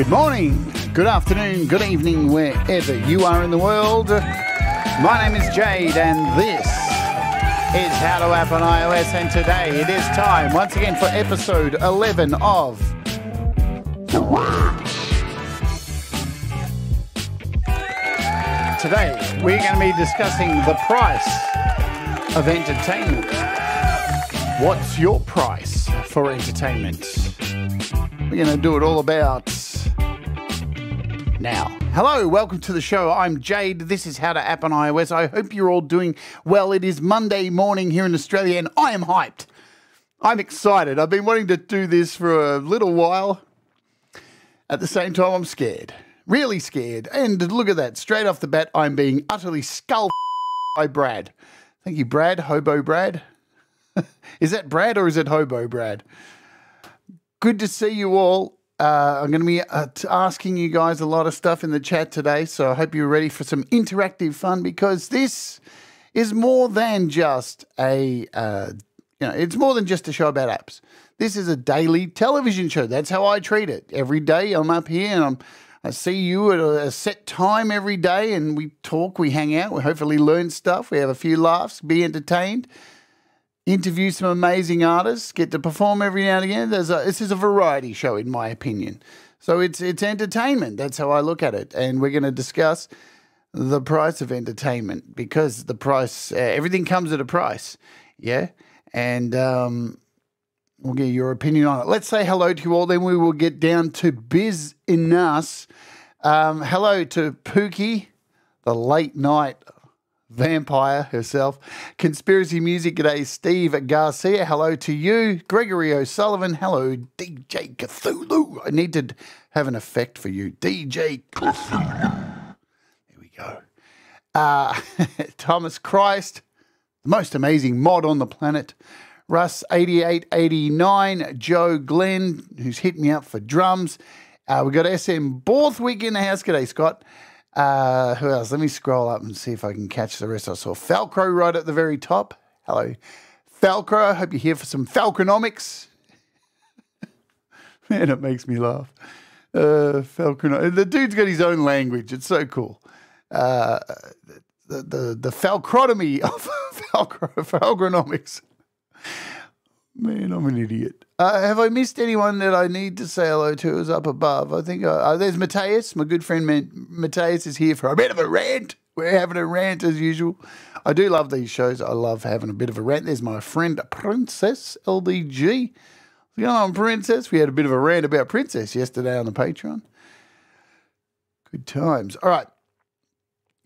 Good morning, good afternoon, good evening, wherever you are in the world. My name is Jade, and this is How to App on iOS. And today it is time once again for episode 11 of Today we're going to be discussing the price of entertainment. What's your price for entertainment? We're going to do it all about now. Hello, welcome to the show. I'm Jade. This is How to App on iOS. I hope you're all doing well. It is Monday morning here in Australia, and I am hyped. I'm excited. I've been wanting to do this for a little while. At the same time, I'm scared. Really scared. And look at that. Straight off the bat, I'm being utterly skull by Brad. Thank you, Brad. Hobo Brad. is that Brad or is it Hobo Brad? Good to see you all. Uh, I'm going to be uh, asking you guys a lot of stuff in the chat today, so I hope you're ready for some interactive fun because this is more than just a, uh, you know, it's more than just a show about apps. This is a daily television show. That's how I treat it. Every day I'm up here and I'm, I see you at a, set time every day, and we talk, we hang out, we hopefully learn stuff, we have a few laughs, be entertained interview some amazing artists, get to perform every now and again. There's a, this is a variety show, in my opinion. So it's it's entertainment. That's how I look at it, and we're going to discuss the price of entertainment because the price, uh, everything comes at a price, yeah. And um, we'll get your opinion on it. Let's say hello to you all, then we will get down to biz in us. Um, hello to Pookie, the late night vampire herself. Conspiracy Music today, Steve Garcia. Hello to you. Gregory O'Sullivan. Hello, DJ Cthulhu. I need to have an effect for you. DJ Cthulhu. There we go. Uh, Thomas Christ, the most amazing mod on the planet. Russ 8889, Joe Glenn, who's hit me up for drums. Uh, we got SM Borthwick in the house. G'day, Scott. Uh, who else? Let me scroll up and see if I can catch the rest. I saw Falcro right at the very top. Hello, Falcro. Hope you're here for some Falconomics. Man, it makes me laugh. Uh, Falcon. The dude's got his own language. It's so cool. Uh, the the the Falcrotomy of Falcro, Falconomics. Man, I'm an idiot. Uh, have I missed anyone that I need to say hello to? Is up above. I think uh, uh, there's Mateus. My good friend Mateus is here for a bit of a rant. We're having a rant as usual. I do love these shows. I love having a bit of a rant. There's my friend Princess LDG. What's going on, Princess? We had a bit of a rant about Princess yesterday on the Patreon. Good times. All right.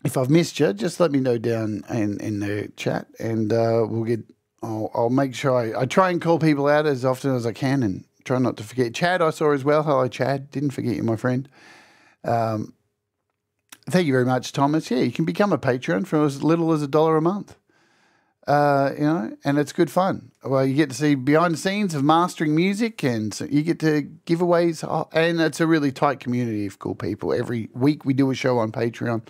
If I've missed you, just let me know down in, in the chat and uh, we'll get I'll, I'll make sure I, I try and call people out as often as I can and try not to forget. Chad, I saw as well. Hello, Chad. Didn't forget you, my friend. Um, thank you very much, Thomas. Yeah, you can become a patron for as little as a dollar a month. Uh, you know, and it's good fun. Well, you get to see behind the scenes of mastering music, and so you get to giveaways, uh, and it's a really tight community of cool people. Every week we do a show on Patreon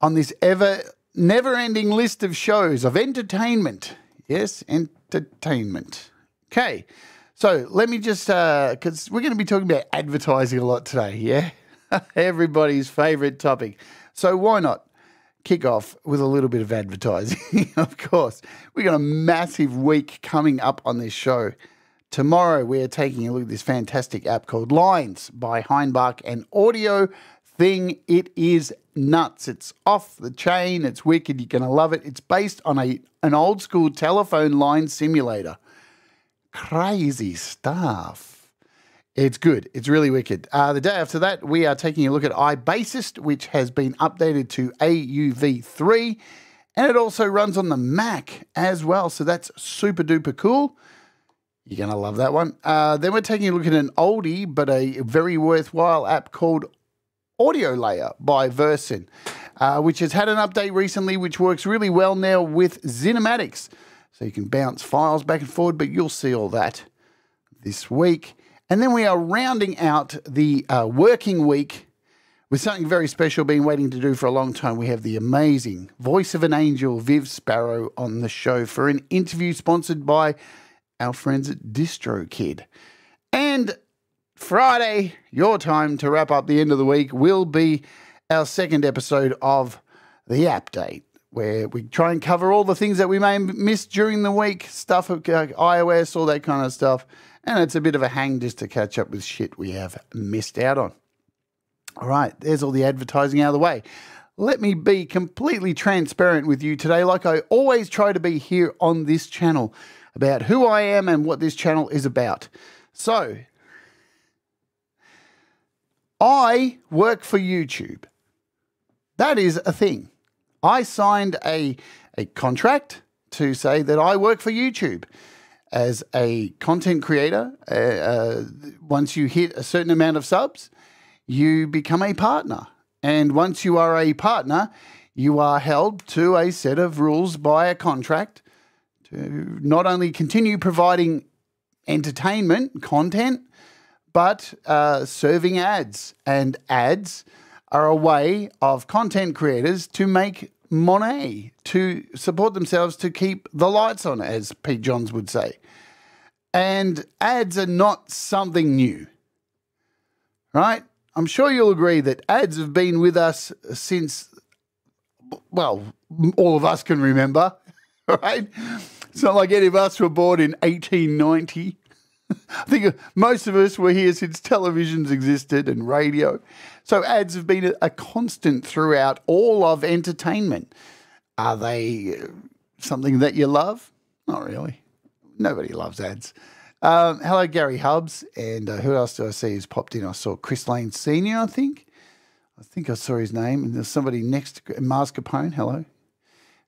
on this ever never ending list of shows of entertainment. Yes, entertainment. Okay, so let me just, because uh, we're going to be talking about advertising a lot today, yeah? Everybody's favorite topic. So why not kick off with a little bit of advertising? of course, we've got a massive week coming up on this show. Tomorrow, we are taking a look at this fantastic app called Lines by Heinbach and Audio thing. It is nuts. It's off the chain. It's wicked. You're going to love it. It's based on a an old school telephone line simulator. Crazy stuff. It's good. It's really wicked. Uh, the day after that, we are taking a look at iBassist, which has been updated to AUV3, and it also runs on the Mac as well. So that's super duper cool. You're going to love that one. Uh, then we're taking a look at an oldie, but a very worthwhile app called Audio Layer by VirSyn, uh, which has had an update recently, which works really well now with Zinematics. So you can bounce files back and forward, but you'll see all that this week. And then we are rounding out the uh, working week with something very special been waiting to do for a long time. We have the amazing voice of an angel, Viv Sparrow, on the show for an interview sponsored by our friends at DistroKid. And Friday, your time to wrap up the end of the week, will be our second episode of the update, where we try and cover all the things that we may miss during the week, stuff like iOS, all that kind of stuff. And it's a bit of a hang just to catch up with shit we have missed out on. All right, there's all the advertising out of the way. Let me be completely transparent with you today, like I always try to be here on this channel, about who I am and what this channel is about. So, I work for YouTube. That is a thing. I signed a, a contract to say that I work for YouTube as a content creator. Uh, uh, once you hit a certain amount of subs, you become a partner. And once you are a partner, you are held to a set of rules by a contract to not only continue providing entertainment content, but uh, serving ads. And ads are a way of content creators to make money, to support themselves, to keep the lights on, as Pete Johns would say. And ads are not something new, right? I'm sure you'll agree that ads have been with us since, well, all of us can remember, right? It's not like any of us were born in 1890. I think most of us were here since televisions existed and radio. So ads have been a constant throughout all of entertainment. Are they uh, something that you love? Not really. Nobody loves ads. Um, hello, Gary Hubs. And uh, who else do I see who's popped in? I saw Chris Lane Sr., I think. I think I saw his name. And there's somebody next to Mars Capone. Hello.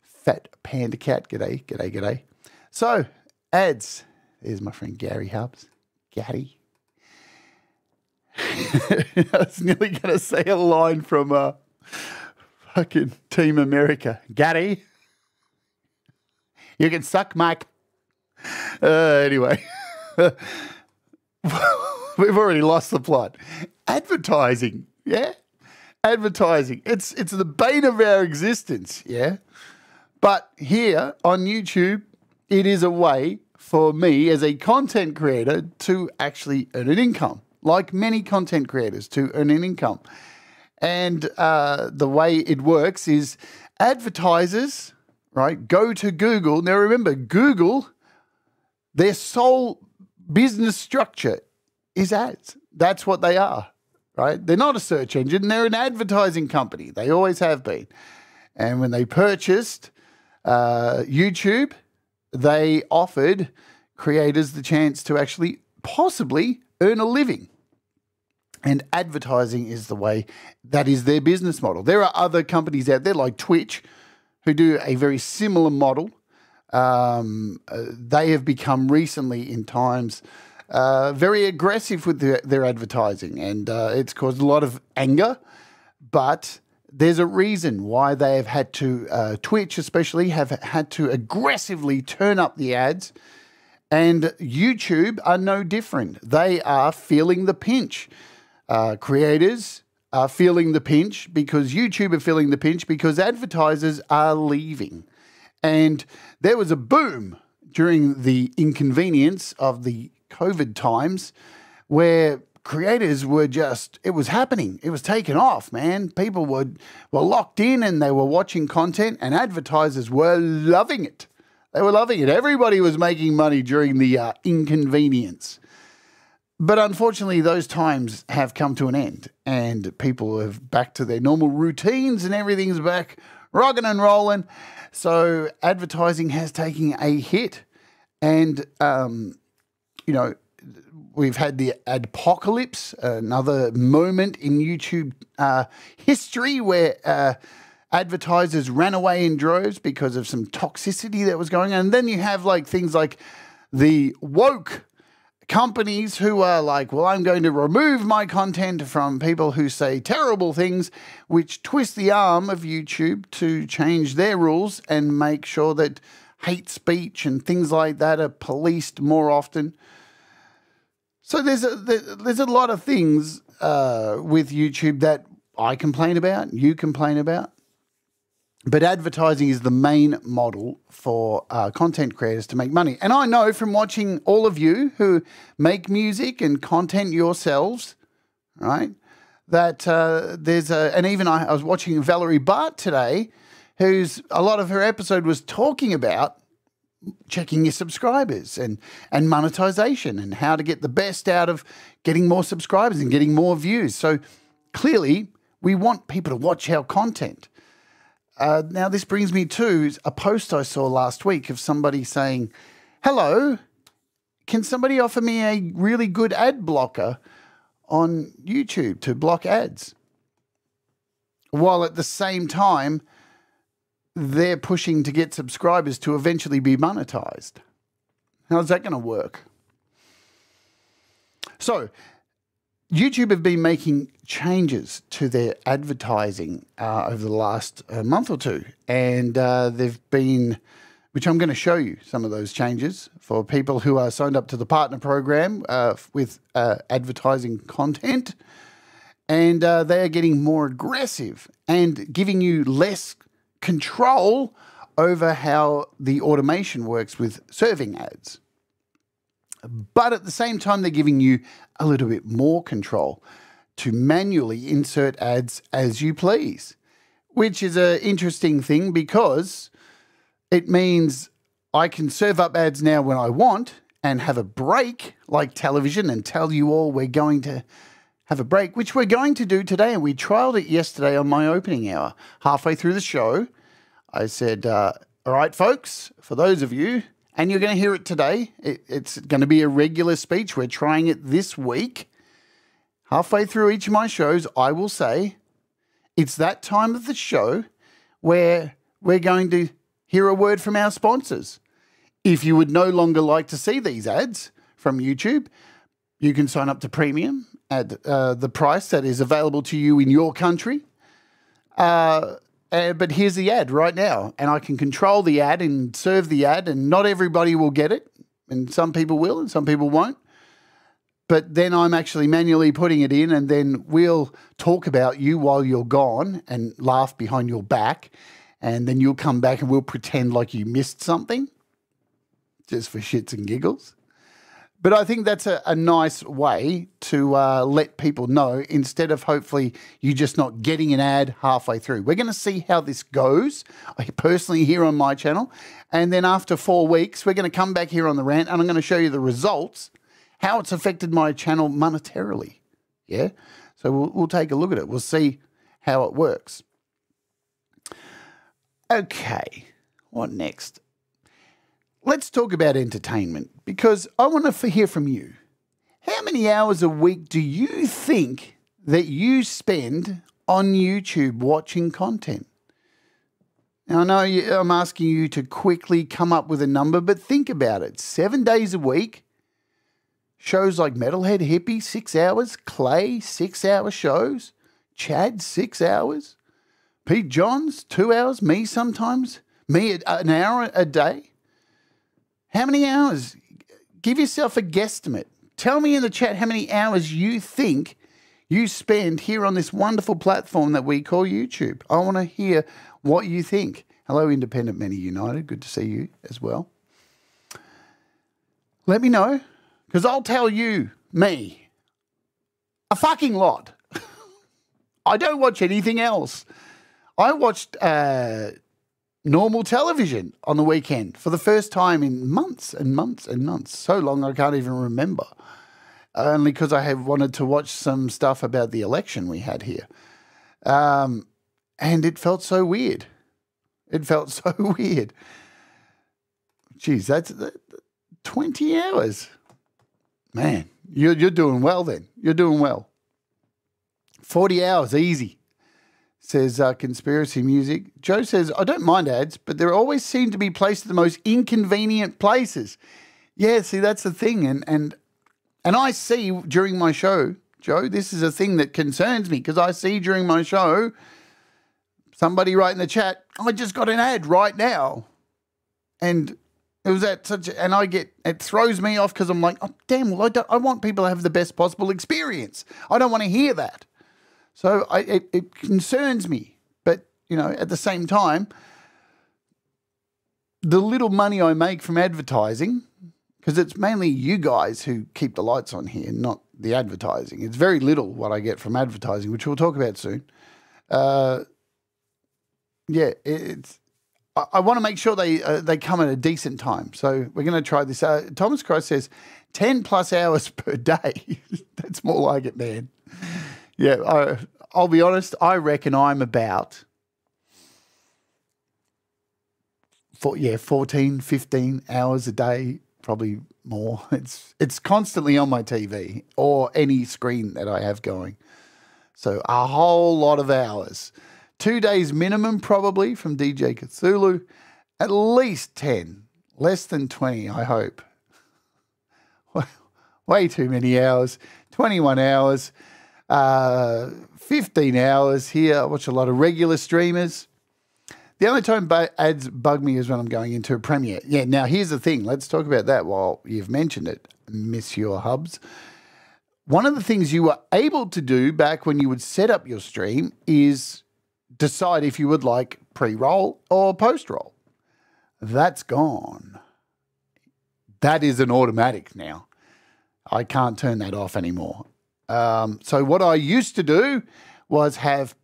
Fat Panda Cat. G'day, g'day, g'day. So, ads. There's my friend Gary Hubs. Gaddy. I was nearly going to say a line from uh, fucking Team America. Gaddy. You can suck, Mike. Uh, anyway. We've already lost the plot. Advertising, yeah? Advertising. It's it's the bane of our existence, yeah? But here on YouTube, it is a way for me as a content creator to actually earn an income, like many content creators to earn an income. And uh, the way it works is advertisers, right, go to Google. Now remember, Google, their sole business structure is ads. That's what they are, right? They're not a search engine, they're an advertising company. They always have been. And when they purchased uh, YouTube, they offered creators the chance to actually possibly earn a living. And advertising is the way that is their business model. There are other companies out there like Twitch who do a very similar model um, uh, they have become recently in times uh, very aggressive with their, their advertising, and uh, it's caused a lot of anger. But there's a reason why they have had to, uh, Twitch especially, have had to aggressively turn up the ads. And YouTube are no different. They are feeling the pinch. Uh, creators are feeling the pinch because YouTube are feeling the pinch because advertisers are leaving. And there was a boom during the inconvenience of the COVID times where creators were just it was happening. It was taken off man. People were were locked in and they were watching content and advertisers were loving it. They were loving it. Everybody was making money during the uh, inconvenience. But unfortunately those times have come to an end and people have back to their normal routines and everything's back rocking and rolling. So advertising has taken a hit, and um, you know we've had the adpocalypse, another moment in YouTube uh, history where. Uh, advertisers ran away in droves because of some toxicity that was going on. And then you have like things like the woke companies who are like, well, I'm going to remove my content from people who say terrible things, which twist the arm of YouTube to change their rules and make sure that hate speech and things like that are policed more often. So there's a there's a lot of things uh, with YouTube that I complain about, you complain about. But advertising is the main model for uh, content creators to make money. And I know from watching all of you who make music and content yourselves, right, that uh, there's a, and even I, I was watching Valerie Bart today, who's a lot of her episode was talking about checking your subscribers and and monetization and how to get the best out of getting more subscribers and getting more views. So clearly, we want people to watch our content. Uh, now, this brings me to a post I saw last week of somebody saying, "Hello, can somebody offer me a really good ad blocker on YouTube to block ads?" While at the same time they're pushing to get subscribers to eventually be monetized. How's that going to work? So, YouTube have been making changes to their advertising uh, over the last uh, month or two, and uh, they've been, which I'm going to show you some of those changes for people who are signed up to the partner program uh, with uh, advertising content, and uh, they are getting more aggressive and giving you less control over how the automation works with serving ads. But at the same time, they're giving you a little bit more control to manually insert ads as you please, which is an interesting thing because it means I can serve up ads now when I want and have a break like television and tell you all we're going to have a break, which we're going to do today. And we trialed it yesterday on my opening hour. Halfway through the show, I said, uh, All right, folks, for those of you, and you're going to hear it today, it, it's going to be a regular speech. We're trying it this week. Halfway through each of my shows, I will say, It's that time of the show where we're going to hear a word from our sponsors. If you would no longer like to see these ads from YouTube, you can sign up to premium at uh, the price that is available to you in your country. Uh, uh, but here's the ad right now, and I can control the ad and serve the ad, and not everybody will get it, and some people will, and some people won't. But then I'm actually manually putting it in, and then we'll talk about you while you're gone and laugh behind your back, and then you'll come back and we'll pretend like you missed something, just for shits and giggles. But I think that's a, a nice way to uh, let people know instead of hopefully you just not getting an ad halfway through. We're going to see how this goes I personally here on my channel. And then after four weeks, we're going to come back here on the rant and I'm going to show you the results, how it's affected my channel monetarily. Yeah. So we'll, we'll take a look at it. We'll see how it works. Okay. What next? Let's talk about entertainment because I want to hear from you. How many hours a week do you think that you spend on YouTube watching content? Now, I know I'm asking you to quickly come up with a number, but think about it. Seven days a week, shows like Metalhead Hippie, six hours, Clay, six hour shows, Chad, six hours, Pete Johns, two hours, me sometimes, me an hour a day. How many hours? Give yourself a guesstimate. Tell me in the chat how many hours you think you spend here on this wonderful platform that we call YouTube. I want to hear what you think. Hello, Independent Many United. Good to see you as well. Let me know because I'll tell you, me, a fucking lot. I don't watch anything else. I watched uh, normal television on the weekend for the first time in months and months and months. So long I can't even remember. Only because I have wanted to watch some stuff about the election we had here. Um, and it felt so weird. It felt so weird. Geez, that's 20 hours. Man, you're, you're doing well then. You're doing well. 40 hours, easy says uh, conspiracy music. Joe says, I don't mind ads, but they always seem to be placed at the most inconvenient places. Yeah, see, that's the thing. And, and, and I see during my show, Joe, this is a thing that concerns me because I see during my show somebody write in the chat, I just got an ad right now. And it was at such, a, and I get, it throws me off because I'm like, oh, damn, well, I, don't, I want people to have the best possible experience. I don't want to hear that. So I, it, it concerns me. But, you know, at the same time, the little money I make from advertising, because it's mainly you guys who keep the lights on here, not the advertising. It's very little what I get from advertising, which we'll talk about soon. Uh, yeah, it's. I, I want to make sure they uh, they come at a decent time. So we're going to try this. Uh, Thomas Christ says ten plus hours per day. That's more like it, man. Yeah, I, I'll be honest. I reckon I'm about for yeah 14 15 hours a day probably more. It's it's constantly on my tv or any screen that i have going. So a whole lot of hours. Two days minimum probably from dj cthulhu. At least 10 less than 20 i hope. Way too many hours. 21 hours uh, 15 hours here i watch a lot of regular streamers the only time bu- ads bug me is when I'm going into a premiere. Yeah, now here's the thing. Let's talk about that while you've mentioned it, Monsieur Hubs. One of the things you were able to do back when you would set up your stream is decide if you would like pre roll or post roll. That's gone. That is an automatic now. I can't turn that off anymore. Um, so, what I used to do was have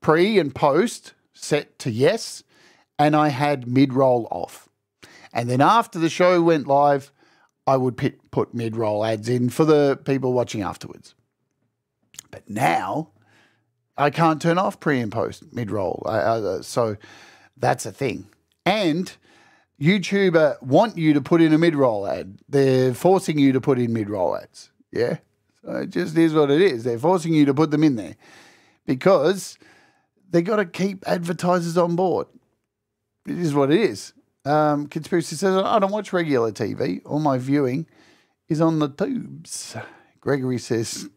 pre and post set to yes, and I had mid roll off. And then after the show went live, I would pit, put mid roll ads in for the people watching afterwards. But now I can't turn off pre and post mid roll. Uh, so that's a thing. And YouTuber want you to put in a mid roll ad. They're forcing you to put in mid roll ads. Yeah. So it just is what it is. They're forcing you to put them in there because they got to keep advertisers on board. It is what it is. Um, Conspiracy says, I don't watch regular TV. All my viewing is on the tubes. Gregory says,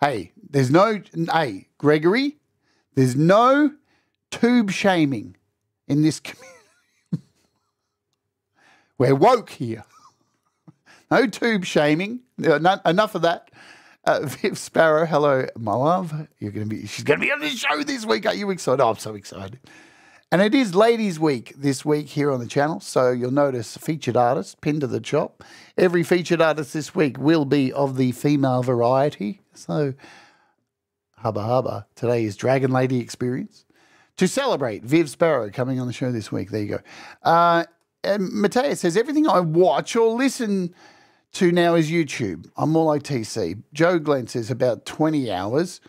hey, there's no, hey, Gregory, there's no tube shaming in this community. We're woke here. no tube shaming. Enough of that. Uh, Viv Sparrow, hello, my love. You're to be. She's going to be on the show this week. Are you excited? Oh, I'm so excited. And it is Ladies' Week this week here on the channel, so you'll notice featured artist pinned to the top. Every featured artist this week will be of the female variety. So, hubba hubba. Today is Dragon Lady Experience. To celebrate, Viv Sparrow coming on the show this week. There you go. Uh, and Matthias says, everything I watch or listen to now is YouTube. I'm more like TC. Joe Glenn says about 20 hours.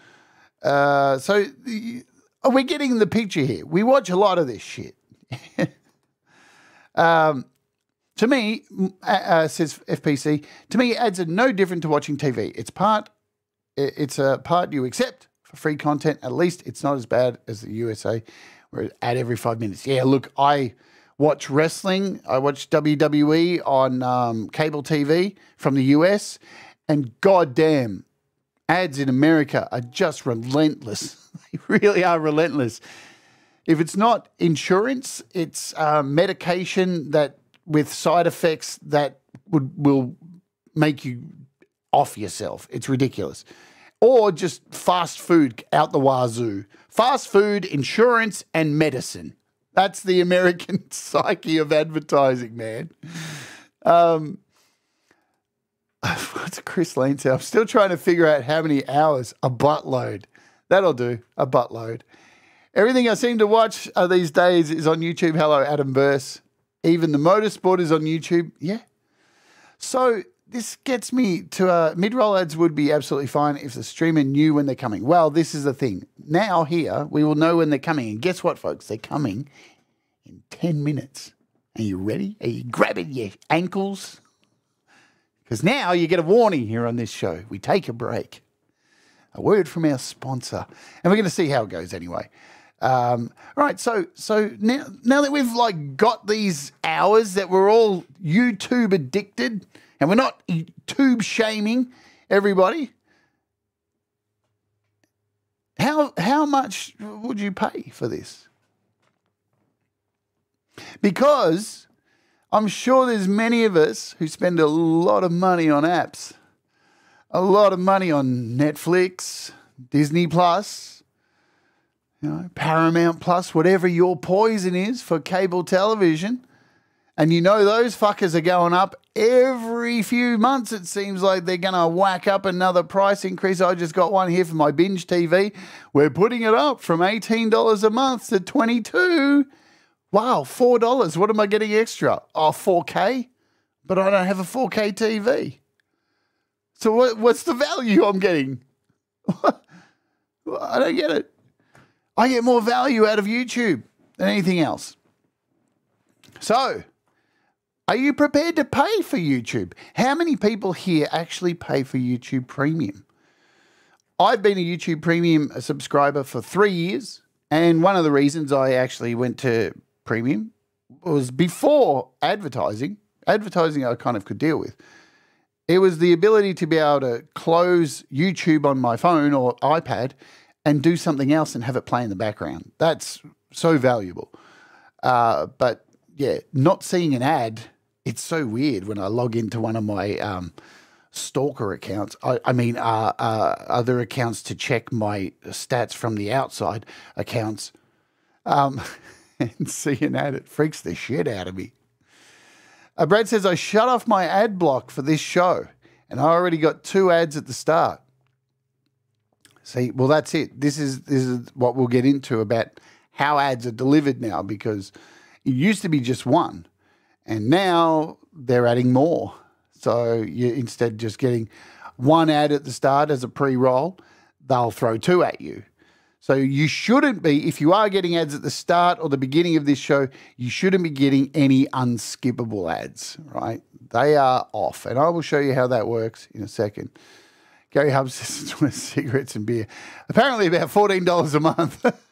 Uh, so uh, we're getting the picture here. We watch a lot of this shit. um, to me, uh, says FPC, to me, ads are no different to watching TV. It's part, it's a part you accept for free content. At least it's not as bad as the USA, where ad every five minutes. Yeah, look, I watch wrestling. I watch WWE on um, cable TV from the US, and goddamn, ads in America are just relentless. they really are relentless. If it's not insurance, it's uh, medication that with side effects that would will make you off yourself. It's ridiculous. Or just fast food out the wazoo. Fast food, insurance, and medicine. That's the American psyche of advertising, man. Um, what's Chris Lane say? I'm still trying to figure out how many hours a buttload. That'll do, a buttload. Everything I seem to watch uh, these days is on YouTube. Hello, Adam Burse. Even the motorsport is on YouTube. Yeah. So this gets me to uh, mid-roll ads would be absolutely fine if the streamer knew when they're coming. Well, this is the thing. Now here we will know when they're coming, and guess what, folks? They're coming in ten minutes. Are you ready? Are you grabbing your ankles? Because now you get a warning here on this show. We take a break. A word from our sponsor, and we're going to see how it goes anyway. Um, all right, so so now now that we've like got these hours that we're all YouTube addicted and we're not tube shaming everybody. How, how much would you pay for this? Because I'm sure there's many of us who spend a lot of money on apps, a lot of money on Netflix, Disney Plus, you know, Paramount Plus, whatever your poison is for cable television. And you know those fuckers are going up every few months. It seems like they're going to whack up another price increase. I just got one here for my binge TV. We're putting it up from $18 a month to 22 Wow, $4. What am I getting extra? Oh, 4K? But I don't have a 4K TV. So what, what's the value I'm getting? I don't get it. I get more value out of YouTube than anything else. So, are you prepared to pay for YouTube? How many people here actually pay for YouTube Premium? I've been a YouTube Premium subscriber for three years. And one of the reasons I actually went to Premium was before advertising. Advertising I kind of could deal with. It was the ability to be able to close YouTube on my phone or iPad and do something else and have it play in the background. That's so valuable. Uh, but yeah, not seeing an ad it's so weird when I log into one of my um, stalker accounts. I, I mean, uh, uh, other accounts to check my stats from the outside accounts, um, and see an ad. It freaks the shit out of me. Uh, Brad says I shut off my ad block for this show, and I already got two ads at the start. See, well, that's it. This is this is what we'll get into about how ads are delivered now because it used to be just one. And now they're adding more. So you instead just getting one ad at the start as a pre-roll, they'll throw two at you. So you shouldn't be, if you are getting ads at the start or the beginning of this show, you shouldn't be getting any unskippable ads, right? They are off. And I will show you how that works in a second. Gary Hub says it's cigarettes and beer. Apparently about $14 a month.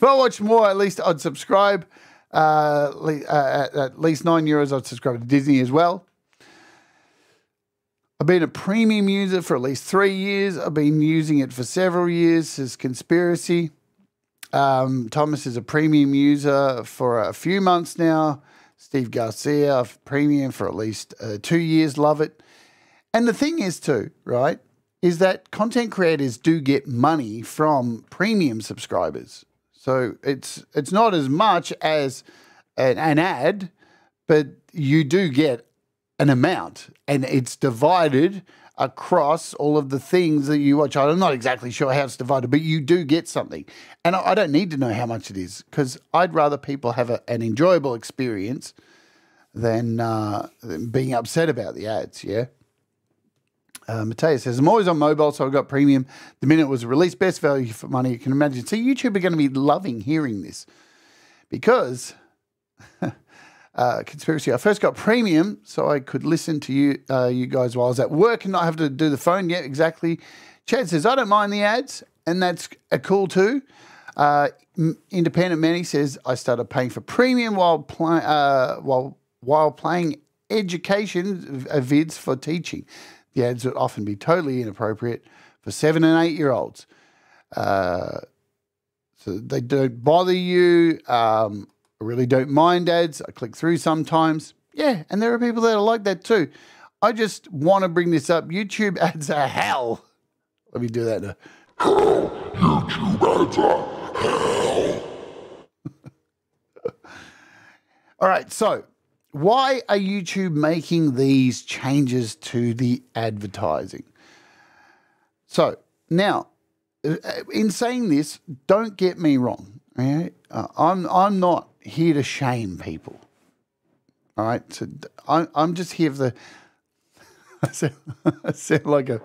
If I watch more, at least I'd subscribe. Uh, uh, at least nine euros, I'd subscribe to Disney as well. I've been a premium user for at least three years. I've been using it for several years as conspiracy. Um, Thomas is a premium user for a few months now. Steve Garcia, premium for at least uh, two years. Love it. And the thing is, too, right, is that content creators do get money from premium subscribers. So it's it's not as much as an, an ad, but you do get an amount, and it's divided across all of the things that you watch. I'm not exactly sure how it's divided, but you do get something. And I, don't need to know how much it is because I'd rather people have a, an enjoyable experience than, uh, than being upset about the ads. Yeah. Uh, says, I'm always on mobile, so I've got premium. The minute it was released, best value for money you can imagine. So YouTube are going to be loving hearing this because uh, conspiracy. I first got premium so I could listen to you, uh, you guys while I was at work and not have to do the phone. Yeah, exactly. Chad says, I don't mind the ads, and that's a cool too. Uh, Independent Manny says, I started paying for premium while, play, uh, while, while playing education vids for teaching. The ads would often be totally inappropriate for seven and eight year olds. Uh, so they don't bother you. Um, I really don't mind ads. I click through sometimes. Yeah, and there are people that are like that too. I just want to bring this up. YouTube ads are hell. Let me do that now. Hell. YouTube ads are hell. All right, so why are YouTube making these changes to the advertising? So now, uh, in saying this, don't get me wrong. Okay? Uh, I'm I'm not here to shame people. All right, so I, I'm just here for the. I sound, I sound like a,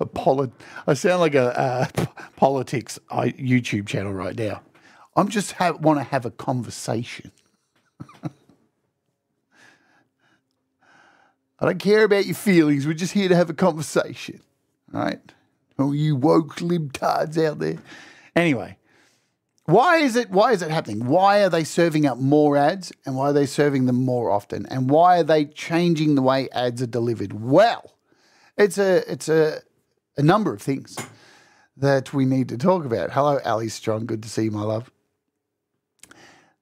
a polit, I sound like a uh, politics YouTube channel right now. I'm just want to have a conversation. I don't care about your feelings. We're just here to have a conversation. right? Oh, you woke libtards out there. Anyway, why is it why is it happening? Why are they serving up more ads and why are they serving them more often? And why are they changing the way ads are delivered? Well, it's a it's a a number of things that we need to talk about. Hello, Ali Strong. Good to see you, my love.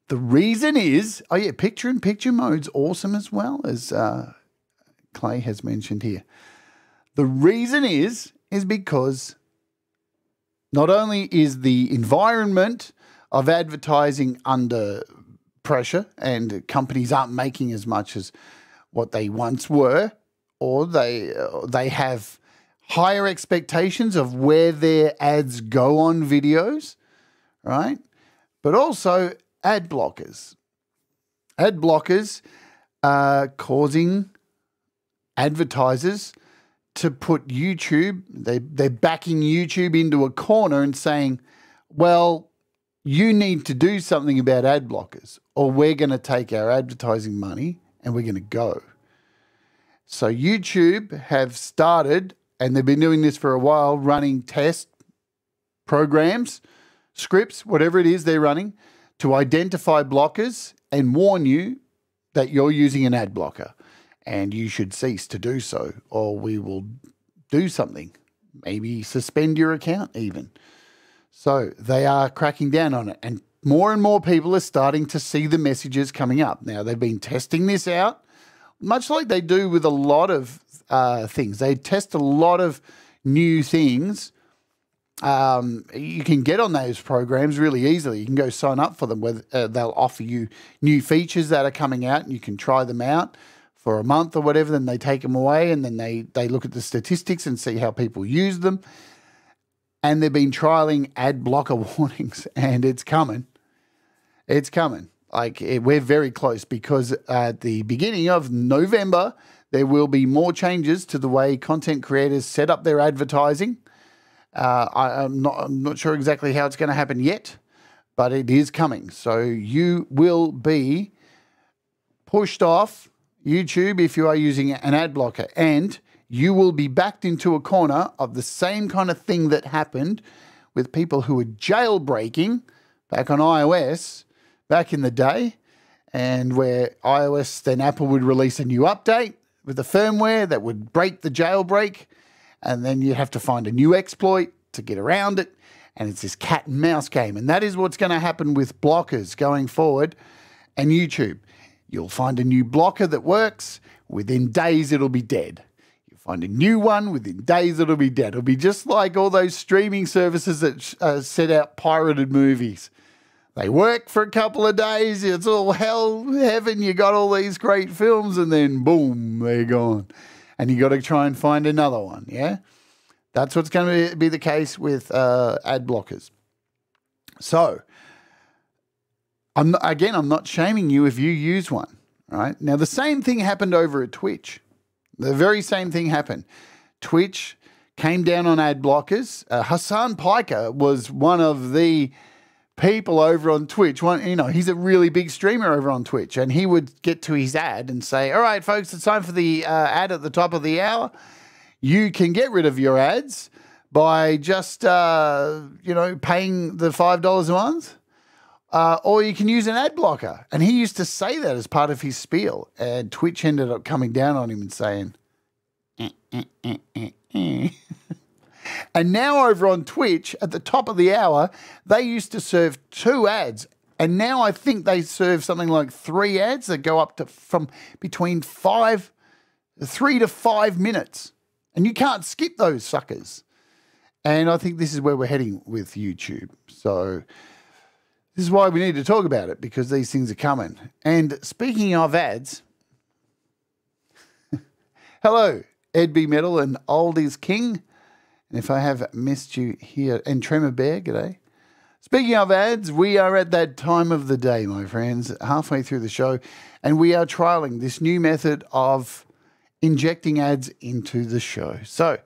The reason is, oh yeah, picture in picture mode's awesome as well as uh, Clay has mentioned here. The reason is is because not only is the environment of advertising under pressure and companies aren't making as much as what they once were or they uh, they have higher expectations of where their ads go on videos, right? But also ad blockers. Ad blockers are causing advertisers to put YouTube, they, they're backing YouTube into a corner and saying, well, you need to do something about ad blockers, or we're going to take our advertising money and we're going to go. So YouTube have started, and they've been doing this for a while, running test programs, scripts, whatever it is they're running, to identify blockers and warn you that you're using an ad blocker and you should cease to do so, or we will do something, maybe suspend your account even. So they are cracking down on it, and more and more people are starting to see the messages coming up. Now, they've been testing this out, much like they do with a lot of uh, things. They test a lot of new things. Um, you can get on those programs really easily. You can go sign up for them where uh, they'll offer you new features that are coming out and you can try them out for a month or whatever, then they take them away and then they, they look at the statistics and see how people use them. And they've been trialing ad blocker warnings and it's coming. It's coming. Like it, we're very close because at the beginning of November, there will be more changes to the way content creators set up their advertising. Uh, I, am not, I'm not sure exactly how it's going to happen yet, but it is coming. So you will be pushed off YouTube if you are using an ad blocker, and you will be backed into a corner of the same kind of thing that happened with people who were jailbreaking back on iOS back in the day, and where iOS then Apple would release a new update with the firmware that would break the jailbreak, and then you'd have to find a new exploit to get around it. And it's this cat and mouse game. And that is what's going to happen with blockers going forward and YouTube. You'll find a new blocker that works. Within days, it'll be dead. You'll find a new one. Within days, it'll be dead. It'll be just like all those streaming services that uh, set out pirated movies. They work for a couple of days. It's all hell, heaven. You got all these great films, and then boom, they're gone. And you got to try and find another one. Yeah. That's what's going to be the case with uh, ad blockers. So, I'm not, again, I'm not shaming you if you use one. Right now, the same thing happened over at Twitch. The very same thing happened. Twitch came down on ad blockers. Uh, Hasan Piker was one of the people over on Twitch. One, you know, he's a really big streamer over on Twitch, and he would get to his ad and say, "All right, folks, it's time for the uh, ad at the top of the hour. You can get rid of your ads by just, uh, you know, paying the five dollars a month." Uh, or you can use an ad blocker. And he used to say that as part of his spiel. And Twitch ended up coming down on him and saying, and now over on Twitch, at the top of the hour, they used to serve two ads. And now I think they serve something like three ads that go up to from between five, three to five minutes. And you can't skip those suckers. And I think this is where we're heading with YouTube. So this is why we need to talk about it because these things are coming. And speaking of ads, hello, Ed B. Metal and Oldies King. And if I have missed you here, and Tremor Bear, g'day. Speaking of ads, we are at that time of the day, my friends, halfway through the show, and we are trialing this new method of injecting ads into the show. So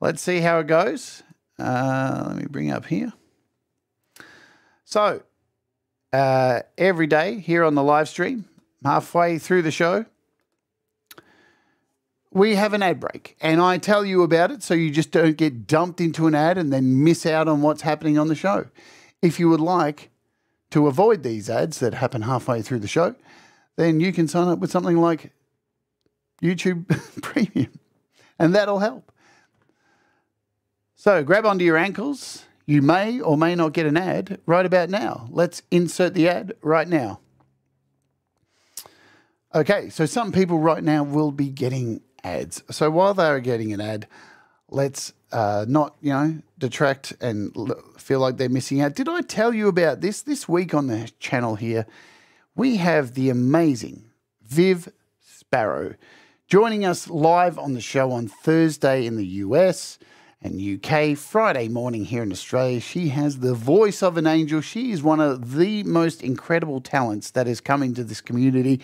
let's see how it goes. Uh, let me bring up here. So, uh, every day here on the live stream, halfway through the show, we have an ad break. And I tell you about it so you just don't get dumped into an ad and then miss out on what's happening on the show. If you would like to avoid these ads that happen halfway through the show, then you can sign up with something like YouTube Premium, and that'll help. So grab onto your ankles you may or may not get an ad right about now. Let's insert the ad right now. Okay, so some people right now will be getting ads. So while they are getting an ad, let's uh, not, you know, detract and feel like they're missing out. Did I tell you about this? This week on the channel here, we have the amazing Viv Sparrow joining us live on the show on Thursday in the US and UK, Friday morning here in Australia. She has the voice of an angel. She is one of the most incredible talents that is coming to this community.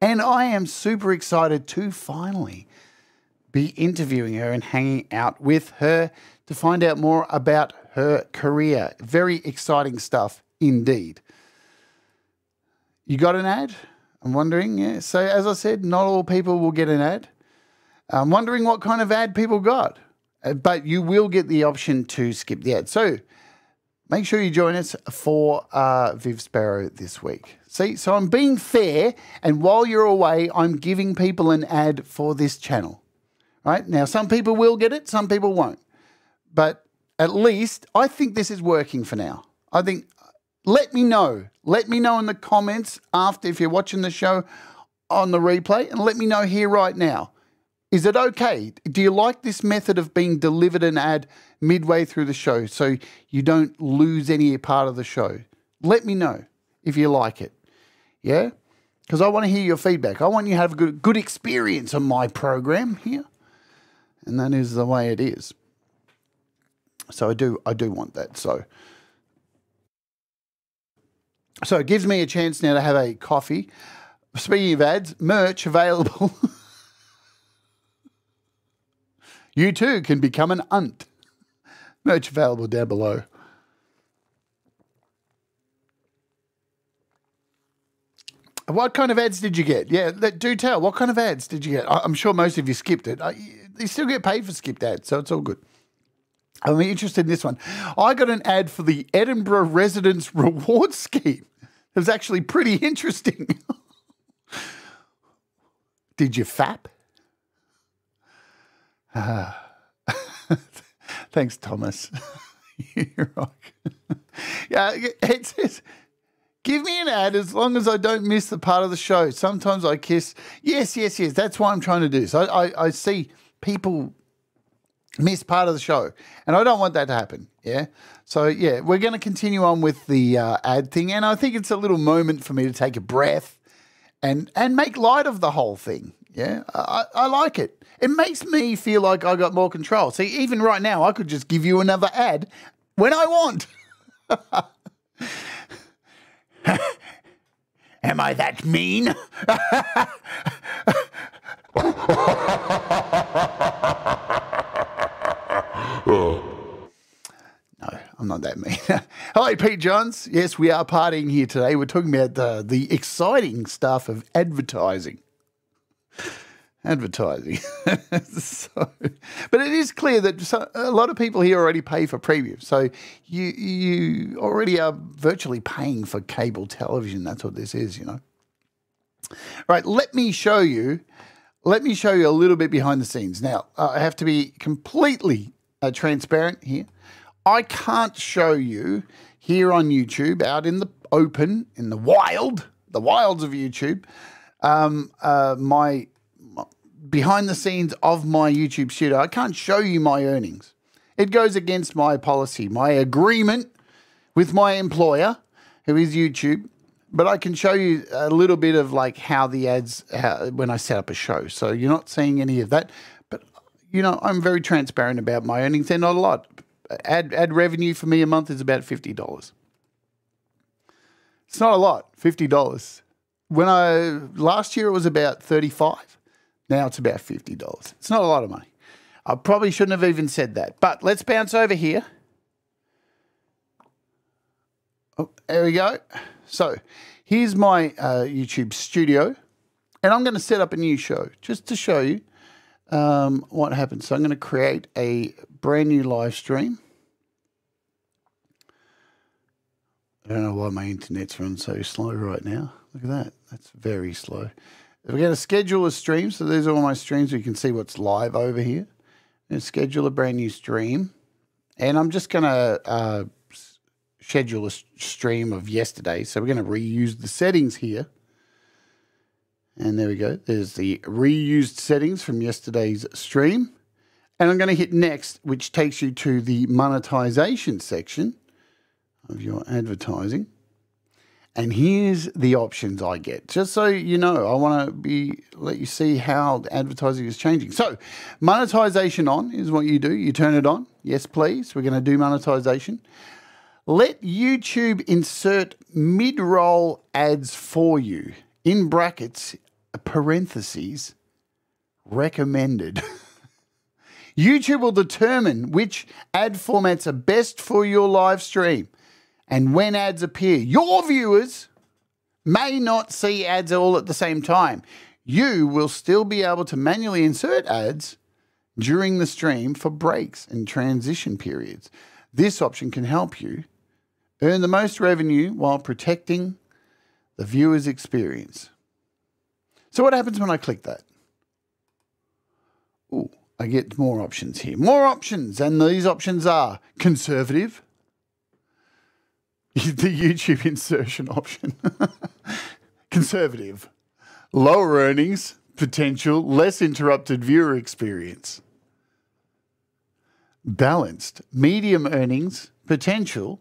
And I am super excited to finally be interviewing her and hanging out with her to find out more about her career. Very exciting stuff indeed. You got an ad? I'm wondering. Yeah. So, as I said, not all people will get an ad. I'm wondering what kind of ad people got, but you will get the option to skip the ad. So, make sure you join us for uh, Viv Sparrow this week. See, so I'm being fair, and while you're away, I'm giving people an ad for this channel. Right now, some people will get it, some people won't. But at least I think this is working for now. I think let me know. Let me know in the comments after if you're watching the show on the replay and let me know here right now. Is it okay? Do you like this method of being delivered an ad midway through the show so you don't lose any part of the show? Let me know if you like it. Yeah? Because I want to hear your feedback. I want you to have a good, good experience on my program here. And that is the way it is. So I do I do want that. So so it gives me a chance now to have a coffee. Speaking of ads, merch available. you too can become an unt. Merch available down below. What kind of ads did you get? Yeah, do tell. What kind of ads did you get? I'm sure most of you skipped it. You still get paid for skipped ads, so it's all good. I'm interested in this one. I got an ad for the Edinburgh Residents Reward Scheme. It was actually pretty interesting. Did you fap? Thanks, Thomas. You're right. yeah, it says, give me an ad as long as I don't miss the part of the show. Sometimes I kiss. Yes, yes, yes. That's what I'm trying to do. So I, I, I see people miss part of the show, and I don't want that to happen. Yeah. So yeah, we're going to continue on with the uh, ad thing, and I think it's a little moment for me to take a breath and and make light of the whole thing. Yeah, I, I like it. It makes me feel like I got more control. See, even right now, I could just give you another ad when I want. Am I that mean? No, I'm not that mean. Hello, Pete Johns. Yes, we are partying here today. We're talking about the, the exciting stuff of advertising. Advertising. so, but it is clear that so, a lot of people here already pay for preview. So you you already are virtually paying for cable television. That's what this is, you know. Right, let me show you. Let me show you a little bit behind the scenes. Now, I have to be completely uh, transparent here. I can't show you here on YouTube, out in the open, in the wild, the wilds of YouTube, um, uh, my behind the scenes of my YouTube studio. I can't show you my earnings. It goes against my policy, my agreement with my employer, who is YouTube. But I can show you a little bit of like how the ads how, when I set up a show. So you're not seeing any of that But you know, I'm very transparent about my earnings. They're not a lot. Ad ad revenue for me a month is about fifty dollars. It's not a lot, fifty dollars. When I last year it was about thirty five. Now it's about fifty dollars. It's not a lot of money. I probably shouldn't have even said that. But let's bounce over here. Oh, there we go. So here's my uh, YouTube studio, and I'm going to set up a new show just to show you um, what happens. So I'm going to create a brand new live stream. I don't know why my internet's run so slow right now. Look at that. That's very slow. We're going to schedule a stream. So these are all my streams. You can see what's live over here. And schedule a brand new stream. And I'm just going to uh, schedule a stream of yesterday. So we're going to reuse the settings here. And there we go. There's the reused settings from yesterday's stream. And I'm going to hit next, which takes you to the monetization section of your advertising. And here's the options I get. Just so you know, I want to be let you see how advertising is changing. So, monetization on is what you do. You turn it on. Yes, please. We're going to do monetization. Let YouTube insert mid-roll ads for you. In brackets, parentheses, recommended. YouTube will determine which ad formats are best for your live stream. And when ads appear, your viewers may not see ads all at the same time. You will still be able to manually insert ads during the stream for breaks and transition periods. This option can help you earn the most revenue while protecting the viewer's experience. So, what happens when I click that? Ooh, I get more options here. More options, and these options are conservative, the YouTube insertion option, conservative, lower earnings potential, less interrupted viewer experience, balanced, medium earnings potential,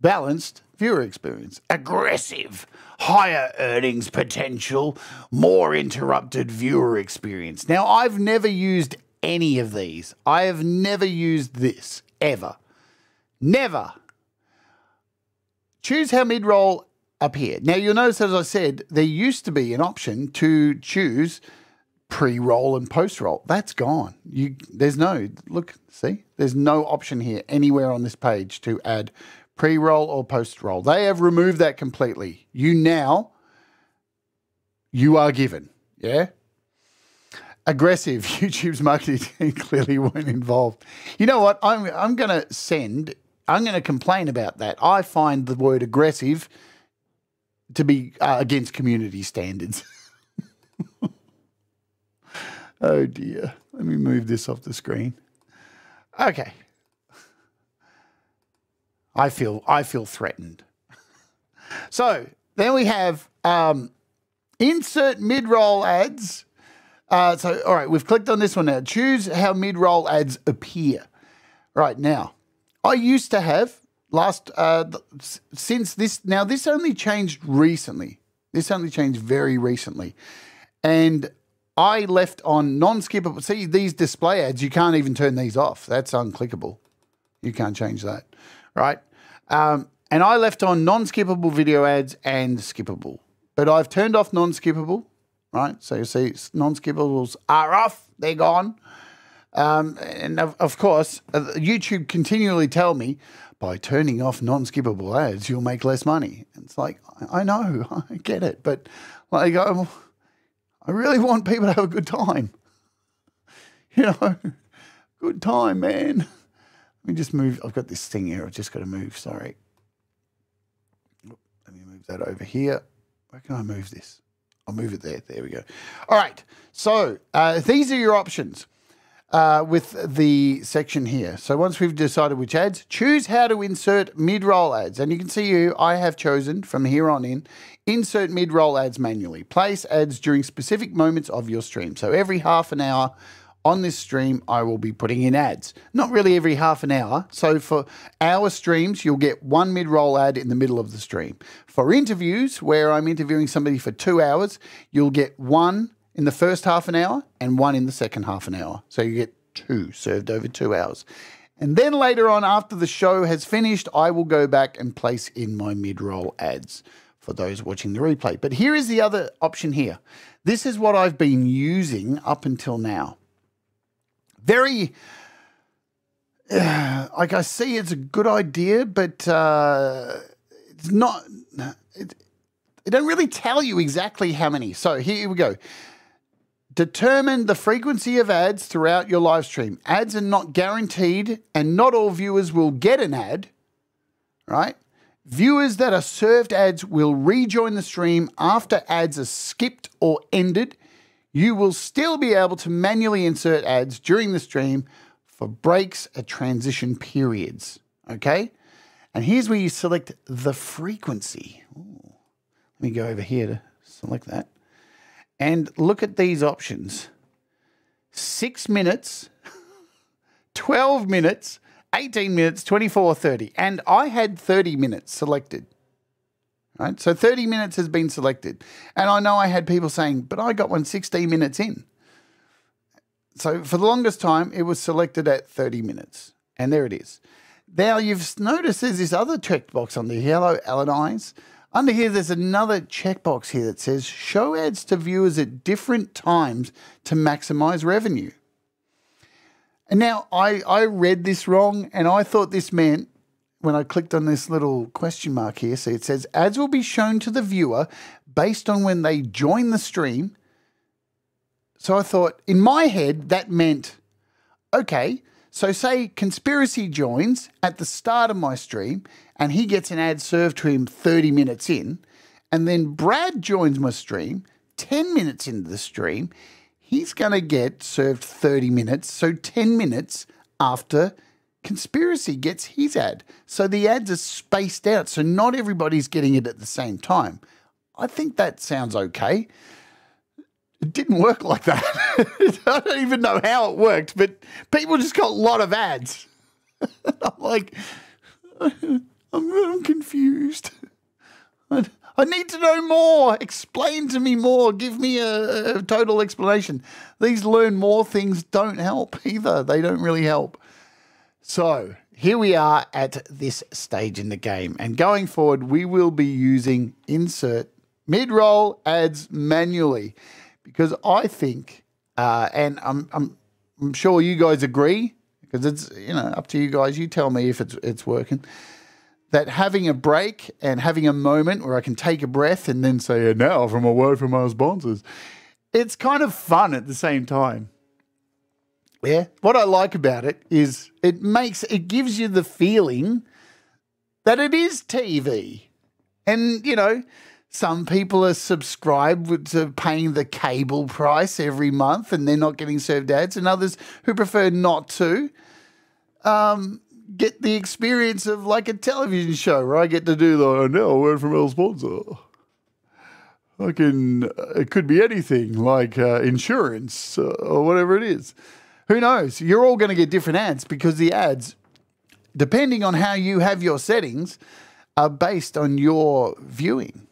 balanced viewer experience, aggressive, higher earnings potential, more interrupted viewer experience. Now, I've never used any of these. I have never used this ever. Never. Choose how mid roll appear. Now, you'll notice, as I said, there used to be an option to choose pre roll and post roll. That's gone. You, there's no, look, see, there's no option here anywhere on this page to add pre roll or post roll. They have removed that completely. You now, you are given. Yeah aggressive. YouTube's marketing team clearly weren't involved. You know what? I'm I'm to send. I'm going to complain about that. I find the word aggressive to be uh, against community standards. oh dear. Let me move this off the screen. Okay. I feel I feel threatened. So then we have um, insert mid-roll ads uh, so, all right, we've clicked on this one now. Choose how mid roll ads appear. Right now, I used to have last uh, since this. Now, this only changed recently. This only changed very recently, and I left on non-skippable. See these display ads. You can't even turn these off. That's unclickable. You can't change that, right? Um, and I left on non-skippable video ads and skippable, but I've turned off non-skippable right? So you see non-skippables are off, they're gone. Um, and of, of course, uh, YouTube continually tell me by turning off non-skippable ads, you'll make less money. It's like, I know, I get it, but like, I, I really want people to have a good time. You know, good time, man. Let me just move. I've got this thing here. I've just got to move. Sorry. Let me move that over here. Where can I move this? I'll move it there. There we go. All right. So uh, these are your options uh, with the section here. So once we've decided which ads, choose how to insert mid-roll ads. And you can see you, I have chosen from here on in, insert mid-roll ads manually. Place ads during specific moments of your stream. So every half an hour, on this stream, I will be putting in ads. Not really every half an hour. So for our streams, you'll get one mid roll ad in the middle of the stream. For interviews, where I'm interviewing somebody for two hours, you'll get one in the first half an hour and one in the second half an hour. So you get two served over two hours. And then later on, after the show has finished, I will go back and place in my mid roll ads for those watching the replay. But here is the other option here. This is what I've been using up until now very uh, like I see it's a good idea, but uh, it's not. It, it don't really tell you exactly how many. So here we go. Determine the frequency of ads throughout your live stream. Ads are not guaranteed, and not all viewers will get an ad. Right? Viewers that are served ads will rejoin the stream after ads are skipped or ended you will still be able to manually insert ads during the stream for breaks at transition periods. Okay? And here's where you select the frequency. Ooh. Let me go over here to select that. And look at these options six minutes, 12 minutes, 18 minutes, 24, 30. And I had 30 minutes selected. Right? So 30 minutes has been selected. And I know I had people saying, but I got one 16 minutes in. So for the longest time, it was selected at 30 minutes. And there it is. Now you've noticed there's this other checkbox under here, hello Alan Under here, there's another checkbox here that says show ads to viewers at different times to maximize revenue. And now I, I read this wrong and I thought this meant when I clicked on this little question mark here, see it says ads will be shown to the viewer based on when they join the stream. So I thought in my head that meant okay, so say conspiracy joins at the start of my stream and he gets an ad served to him 30 minutes in, and then Brad joins my stream 10 minutes into the stream, he's going to get served 30 minutes, so 10 minutes after Conspiracy gets his ad. So the ads are spaced out, so not everybody's getting it at the same time. I think that sounds okay. It didn't work like that. I don't even know how it worked, but people just got a lot of ads. I'm like, I'm, I'm confused. I, I need to know more. Explain to me more. Give me a, a total explanation. These learn more things don't help either. They don't really help. So here we are at this stage in the game. And going forward, we will be using insert mid-roll ads manually because I think, uh, and I'm, I'm, I'm sure you guys agree, because it's you know up to you guys. You tell me if it's it's working. That having a break and having a moment where I can take a breath and then say, now from a word from our sponsors, it's kind of fun at the same time. Yeah. What I like about it is it makes it gives you the feeling that it is TV. And, you know, some people are subscribed to paying the cable price every month and they're not getting served ads, and others who prefer not to um, get the experience of like a television show where I get to do the oh, no word from El sponsor. I can, it could be anything like uh, insurance uh, or whatever it is. Who knows? You're all going to get different ads because the ads, depending on how you have your settings, are based on your viewing.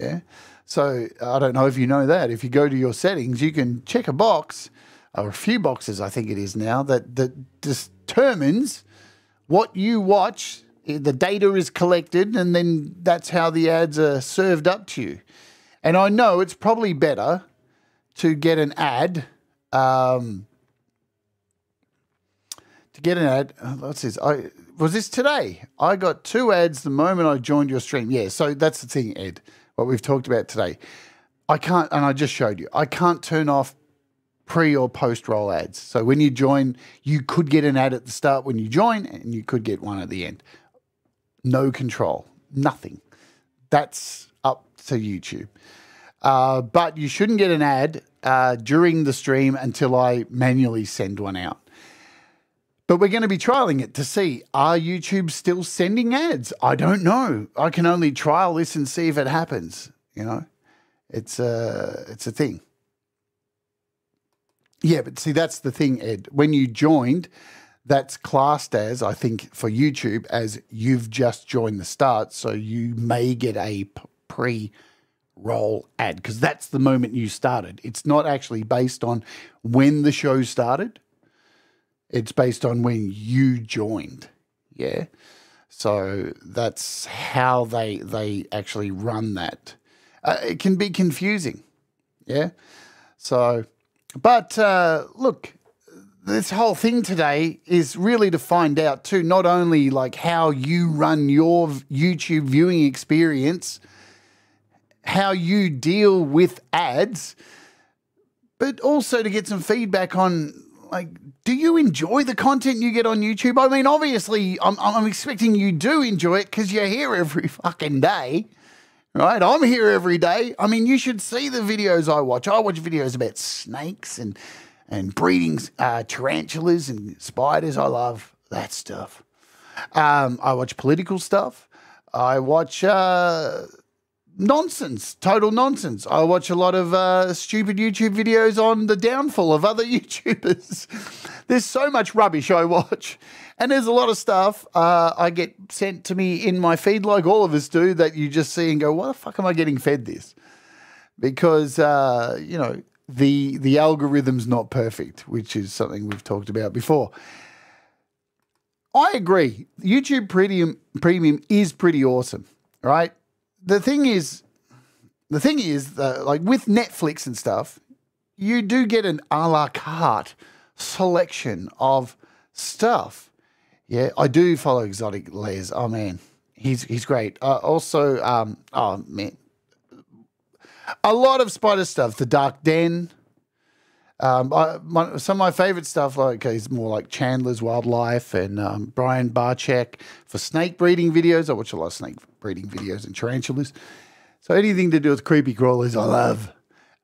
Yeah. So I don't know if you know that. If you go to your settings, you can check a box, or a few boxes, I think it is now, that, that determines what you watch. The data is collected, and then that's how the ads are served up to you. And I know it's probably better to get an ad um, to get an ad. Uh, what's this? I was this today. I got two ads the moment I joined your stream. Yeah, so that's the thing, Ed. What we've talked about today. I can't, and I just showed you. I can't turn off pre or post roll ads. So when you join, you could get an ad at the start when you join, and you could get one at the end. No control, nothing. That's up to YouTube. Uh, but you shouldn't get an ad uh, during the stream until I manually send one out. But we're going to be trialing it to see are YouTube still sending ads? I don't know. I can only trial this and see if it happens. You know, it's a it's a thing. Yeah, but see that's the thing, Ed. When you joined, that's classed as I think for YouTube as you've just joined the start, so you may get a pre roll ad because that's the moment you started. It's not actually based on when the show started. It's based on when you joined. Yeah. So that's how they they actually run that. Uh, it can be confusing. Yeah. So, but uh, look, this whole thing today is really to find out too, not only like how you run your YouTube viewing experience, how you deal with ads, but also to get some feedback on like do you enjoy the content you get on YouTube? I mean, obviously, I'm, I'm expecting you do enjoy it because you're here every fucking day, right? I'm here every day. I mean, you should see the videos I watch. I watch videos about snakes and and breeding uh, tarantulas and spiders. I love that stuff. Um, I watch political stuff. I watch uh, nonsense, total nonsense. I watch a lot of uh, stupid YouTube videos on the downfall of other YouTubers. there's so much rubbish I watch. And there's a lot of stuff uh, I get sent to me in my feed, like all of us do, that you just see and go, why the fuck am I getting fed this? Because, uh, you know, the, the algorithm's not perfect, which is something we've talked about before. I agree. YouTube Premium Premium is pretty awesome, right? The thing is, the thing is, that, like with Netflix and stuff, you do get an a la carte selection of stuff. Yeah, I do follow Exotic Lex. Oh man, he's he's great. Uh, also, um, oh man, a lot of spider stuff. The Dark Den. Um, I, my, some of my favorite stuff, like is more like Chandler's Wildlife and um, Brian Barczyk for snake breeding videos. I watch a lot of snake breeding videos and tarantulas. So anything to do with creepy crawlers, I love.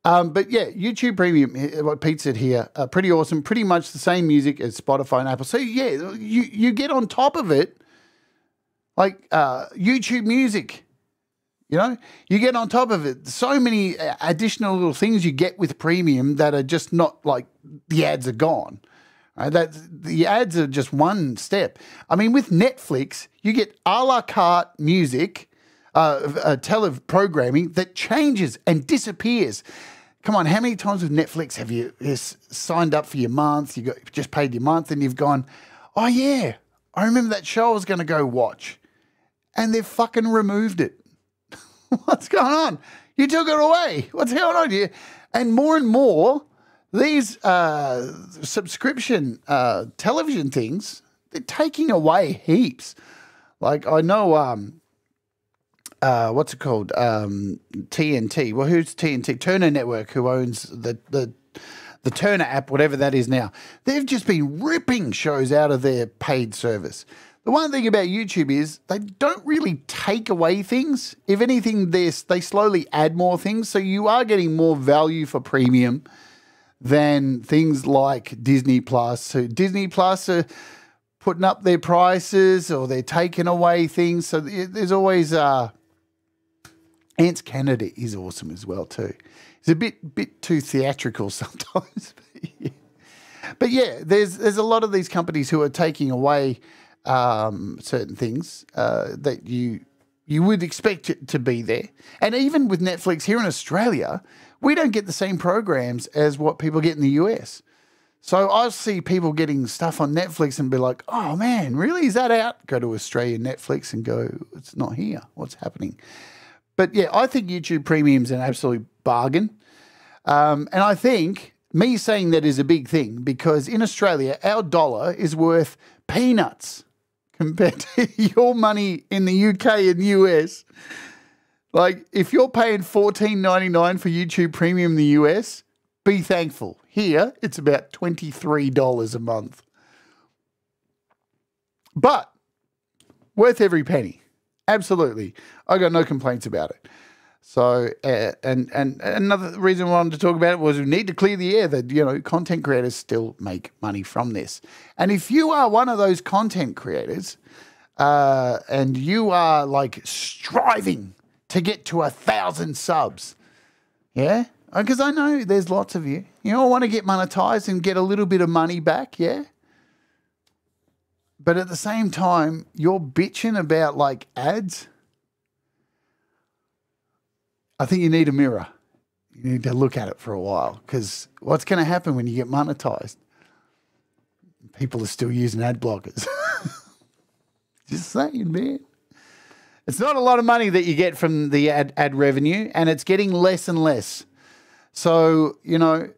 Um, but yeah, YouTube Premium, what Pete said here, uh, pretty awesome. Pretty much the same music as Spotify and Apple. So yeah, you you get on top of it, like uh, YouTube Music. You know, you get on top of it. So many uh, additional little things you get with premium that are just not like the ads are gone. Right? That the ads are just one step. I mean, with Netflix, you get a la carte music, uh, uh, tele programming that changes and disappears. Come on, how many times with Netflix have you signed up for your month? You got just paid your month, and you've gone, oh yeah, I remember that show I was going to go watch, and they've fucking removed it. What's going on? You took it away. What's going on here? And more and more, these uh, subscription uh, television things, they're taking away heaps. Like I know, um, uh, what's it called? Um, TNT. Well, who's TNT? Turner Network, who owns the the the Turner app, whatever that is now. They've just been ripping shows out of their paid service. The one thing about YouTube is they don't really take away things. If anything, they they slowly add more things, so you are getting more value for premium than things like Disney Plus. So Disney Plus are putting up their prices or they're taking away things. So there's always uh, Ants Canada is awesome as well too. It's a bit bit too theatrical sometimes. but yeah, there's there's a lot of these companies who are taking away um, certain things uh, that you you would expect it to be there. And even with Netflix here in Australia, we don't get the same programs as what people get in the US. So I see people getting stuff on Netflix and be like, "Oh man, really? Is that out?" Go to Australian Netflix and go, "It's not here. What's happening?" But yeah, I think YouTube Premium's an absolute bargain, um, and I think me saying that is a big thing because in Australia, our dollar is worth peanuts compared to your money in the UK and US. Like, if you're paying fourteen ninety nine for YouTube Premium in the US, be thankful. Here, it's about $23 a month. But worth every penny. Absolutely. I got no complaints about it. So, uh, and and another reason I wanted to talk about it was we need to clear the air that you know content creators still make money from this. And if you are one of those content creators, uh, and you are like striving to get to a thousand subs, yeah, because I know there's lots of you. You all want to get monetized and get a little bit of money back, yeah. But at the same time, you're bitching about like ads I think you need a mirror. You need to look at it for a while because what's going to happen when you get monetized? People are still using ad blockers. Just saying, man. It's not a lot of money that you get from the ad, ad revenue, and it's getting less and less. So, you know,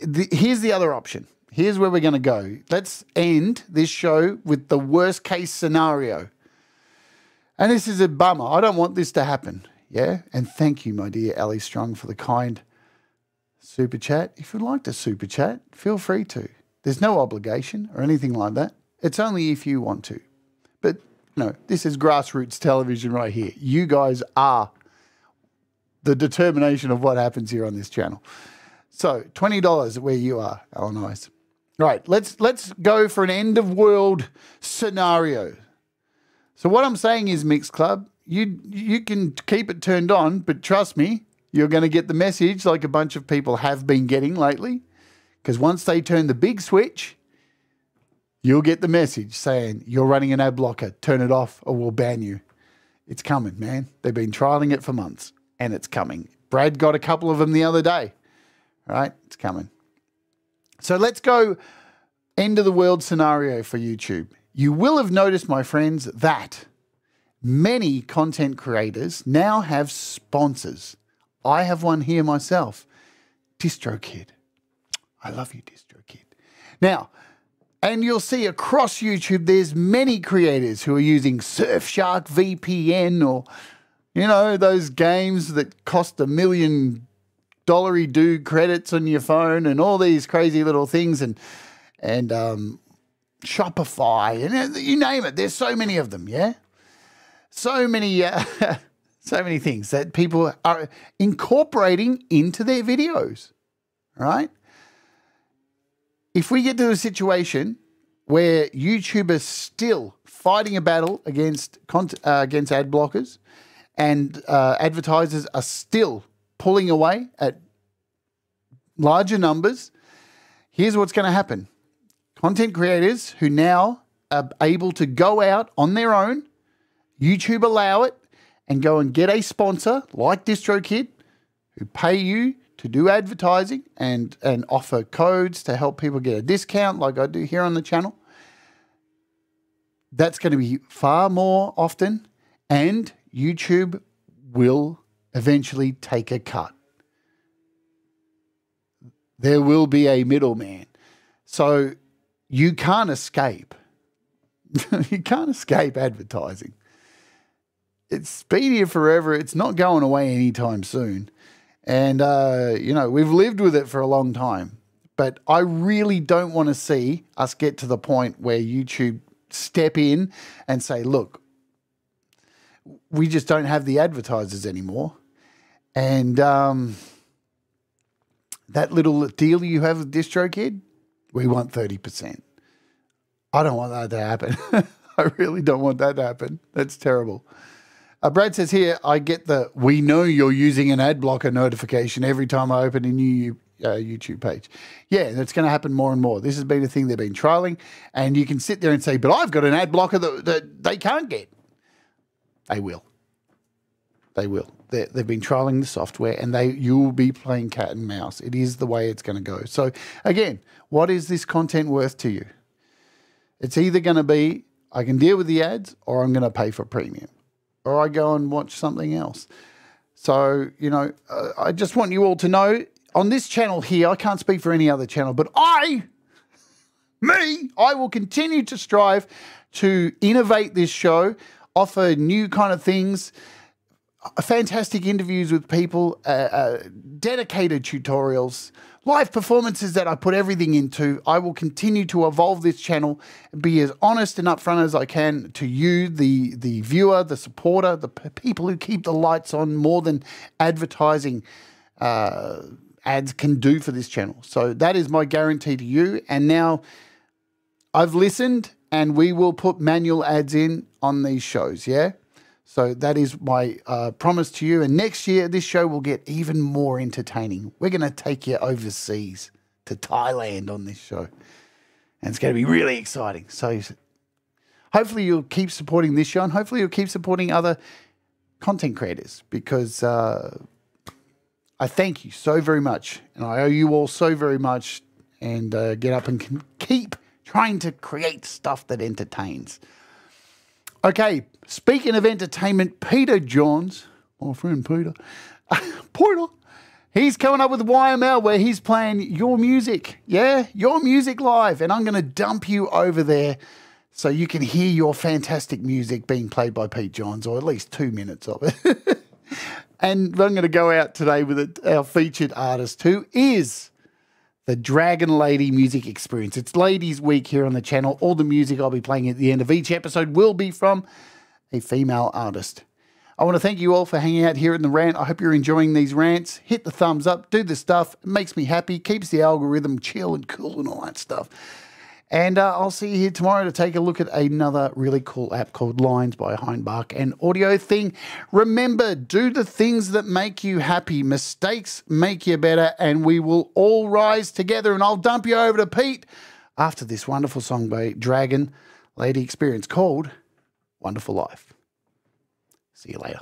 the, here's the other option. Here's where we're going to go. Let's end this show with the worst case scenario. And this is a bummer. I don't want this to happen. Yeah. And thank you, my dear Ali Strong, for the kind super chat. If you'd like to super chat, feel free to. There's no obligation or anything like that. It's only if you want to. But no, this is grassroots television right here. You guys are the determination of what happens here on this channel. So twenty dollars where you are, Alan Right, let's let's go for an end of world scenario. So what I'm saying is, Mix Club, you you can keep it turned on, but trust me, you're going to get the message like a bunch of people have been getting lately. Because once they turn the big switch, you'll get the message saying you're running an ad blocker. Turn it off, or we'll ban you. It's coming, man. They've been trialing it for months, and it's coming. Brad got a couple of them the other day. Right, it's coming. So let's go end of the world scenario for YouTube. You will have noticed, my friends, that many content creators now have sponsors. I have one here myself, DistroKid. I love you, DistroKid. Now, and you'll see across YouTube, there's many creators who are using Surfshark VPN or, you know, those games that cost a million dollary do credits on your phone and all these crazy little things and and um, Shopify and you name it. There's so many of them. Yeah, so many. Uh, so many things that people are incorporating into their videos, right? If we get to a situation where YouTube is still fighting a battle against uh, against ad blockers, and uh, advertisers are still pulling away at larger numbers, here's what's going to happen: content creators who now are able to go out on their own, YouTube allow it, and go and get a sponsor like DistroKid who pay you to do advertising and, and offer codes to help people get a discount like I do here on the channel. That's going to be far more often, and YouTube will eventually take a cut. There will be a middleman. So you can't escape. you can't escape advertising it's been here forever. It's not going away anytime soon. And, uh, you know, we've lived with it for a long time. But I really don't want to see us get to the point where YouTube step in and say, look, we just don't have the advertisers anymore. And um, that little deal you have with DistroKid, we want 30%. I don't want that to happen. I really don't want that to happen. That's terrible. Uh, Brad says here, I get the we know you're using an ad blocker notification every time I open a new uh, YouTube page. Yeah, that's going to happen more and more. This has been a thing they've been trialing, and you can sit there and say, but I've got an ad blocker that, that they can't get. They will. They will. They have been trialing the software, and they you will be playing cat and mouse. It is the way it's going to go. So again, what is this content worth to you? It's either going to be I can deal with the ads, or I'm going to pay for premium or I go and watch something else. So, you know, uh, I just want you all to know on this channel here, I can't speak for any other channel, but I, me, I will continue to strive to innovate this show, offer new kind of things, fantastic interviews with people, uh, uh, dedicated tutorials live performances that I put everything into. I will continue to evolve this channel, be as honest and upfront as I can to you, the the viewer, the supporter, the people who keep the lights on more than advertising uh, ads can do for this channel. So that is my guarantee to you. And now I've listened, and we will put manual ads in on these shows. Yeah. So that is my uh, promise to you. And next year, this show will get even more entertaining. We're going to take you overseas to Thailand on this show. And it's going to be really exciting. So hopefully, you'll keep supporting this show and hopefully, you'll keep supporting other content creators because uh, I thank you so very much. And I owe you all so very much. And uh, get up and keep trying to create stuff that entertains. Okay, speaking of entertainment, Peter Johns, my friend Peter, Peter, he's coming up with YML where he's playing your music. Yeah, your music live. And I'm going to dump you over there so you can hear your fantastic music being played by Pete Johns, or at least two minutes of it. and I'm going to go out today with our featured artist who is the Dragon Lady music experience. It's Ladies Week here on the channel. All the music I'll be playing at the end of each episode will be from a female artist. I want to thank you all for hanging out here in the rant. I hope you're enjoying these rants. Hit the thumbs up, do the stuff. It makes me happy, keeps the algorithm chill and cool and all that stuff. And uh, I'll see you here tomorrow to take a look at another really cool app called Lines by Hainbach and Audio Thing. Remember, do the things that make you happy. Mistakes make you better, and we will all rise together. And I'll dump you over to Pete after this wonderful song by Dragon Lady Experience called Wonderful Life. See you later.